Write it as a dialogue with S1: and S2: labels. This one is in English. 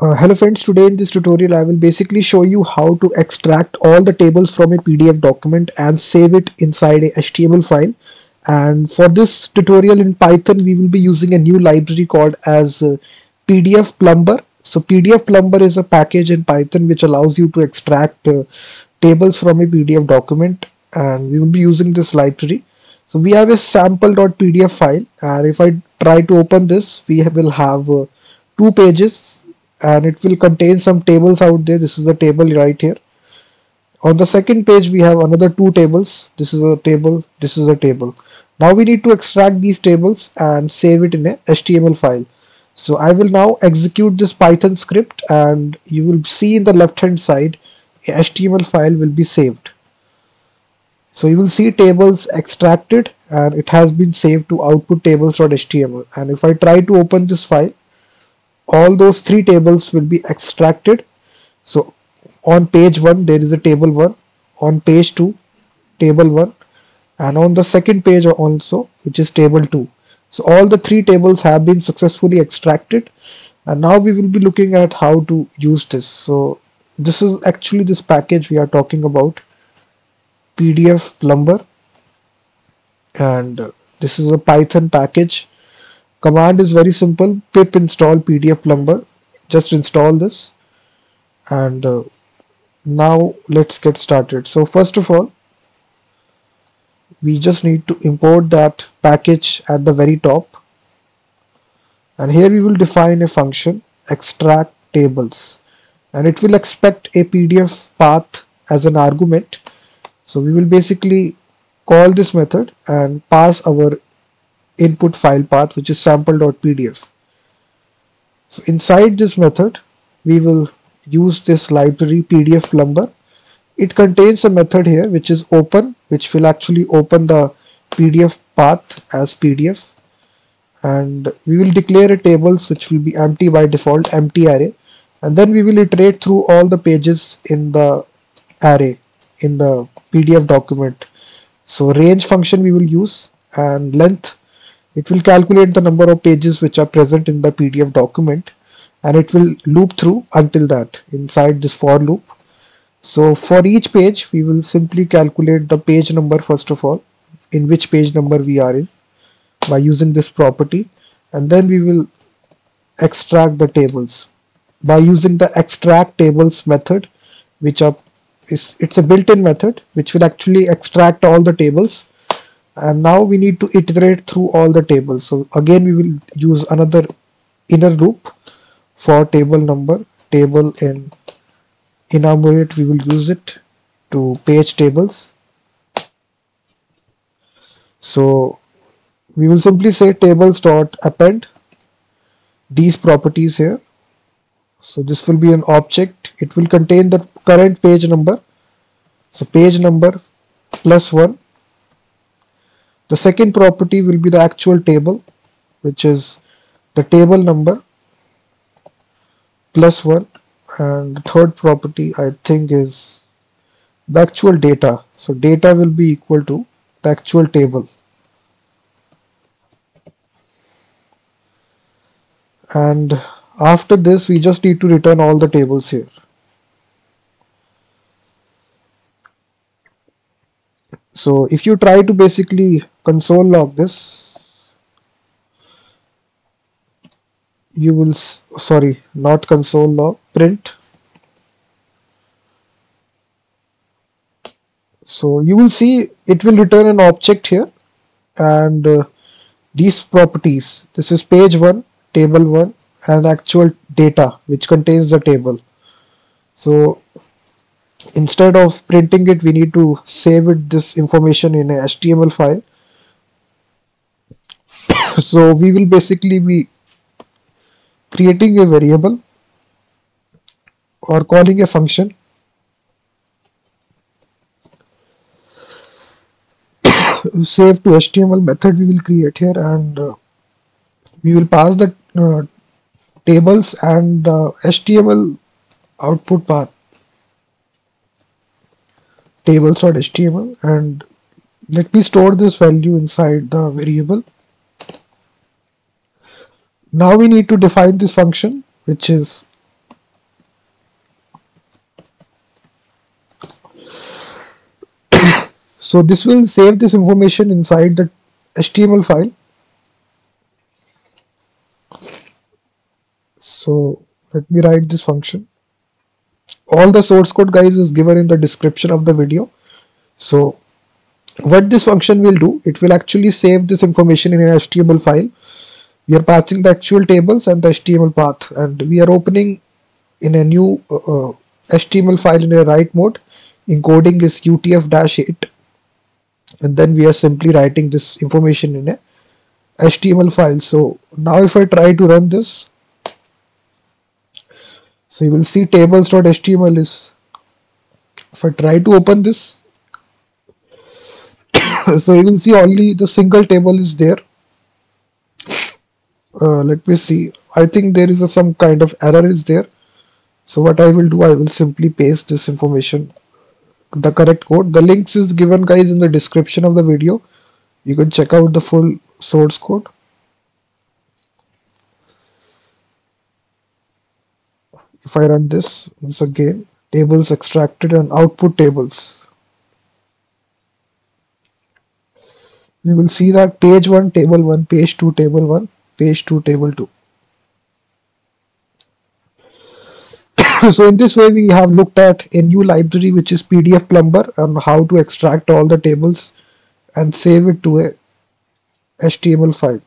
S1: Uh, hello friends, today in this tutorial I will basically show you how to extract all the tables from a PDF document and save it inside a HTML file. And for this tutorial in Python, we will be using a new library called as uh, PDF Plumber. So PDF Plumber is a package in Python which allows you to extract uh, tables from a PDF document and we will be using this library. So we have a sample.pdf file and if I try to open this, we will have uh, two pages and it will contain some tables out there. This is the table right here. On the second page we have another two tables. This is a table. This is a table. Now we need to extract these tables and save it in a HTML file. So I will now execute this Python script and you will see in the left hand side a HTML file will be saved. So you will see tables extracted and it has been saved to output tables.html and if I try to open this file all those three tables will be extracted. So on page 1 there is a table 1 on page 2 table 1 and on the second page also which is table 2 so all the three tables have been successfully extracted. And now we will be looking at how to use this. So this is actually this package we are talking about. Pdf plumber. And uh, this is a python package command is very simple. pip install pdf plumber just install this. And uh, now let's get started. So first of all we just need to import that package at the very top. And here we will define a function extract tables. And it will expect a pdf path as an argument. So we will basically call this method and pass our input file path which is sample.pdf. So inside this method we will use this library pdf plumber. It contains a method here which is open which will actually open the pdf path as pdf and we will declare a tables which will be empty by default empty array and then we will iterate through all the pages in the array in the pdf document so range function we will use and length it will calculate the number of pages which are present in the PDF document and it will loop through until that inside this for loop. So for each page we will simply calculate the page number first of all in which page number we are in by using this property and then we will extract the tables by using the extract tables method which are is it's a built-in method which will actually extract all the tables and now we need to iterate through all the tables. So again we will use another inner loop for table number table in enumerate we will use it to page tables. So we will simply say tables dot append these properties here. So this will be an object. It will contain the current page number. So page number plus one the second property will be the actual table which is the table number plus 1 and the third property I think is the actual data. So data will be equal to the actual table. And after this we just need to return all the tables here. So if you try to basically console log this you will sorry not console log print. So you will see it will return an object here and uh, these properties this is page 1 table 1 and actual data which contains the table. So instead of printing it we need to save it this information in a HTML file. So we will basically be creating a variable or calling a function. Save to HTML method we will create here and uh, we will pass the uh, tables and uh, HTML output path tables.html and let me store this value inside the variable. Now we need to define this function which is so this will save this information inside the HTML file. So let me write this function all the source code guys is given in the description of the video. So what this function will do it will actually save this information in an HTML file. We are patching the actual tables and the HTML path and we are opening in a new uh, uh, HTML file in a write mode encoding is UTF-8 and then we are simply writing this information in a HTML file. So now if I try to run this so you will see tables.html is if I try to open this so you will see only the single table is there. Uh, let me see. I think there is a, some kind of error is there. So what I will do I will simply paste this information the correct code. The links is given guys in the description of the video. You can check out the full source code if I run this. Once again tables extracted and output tables. You will see that page 1 table 1 page 2 table 1 page 2 table 2 so in this way we have looked at a new library which is pdf plumber and how to extract all the tables and save it to a html file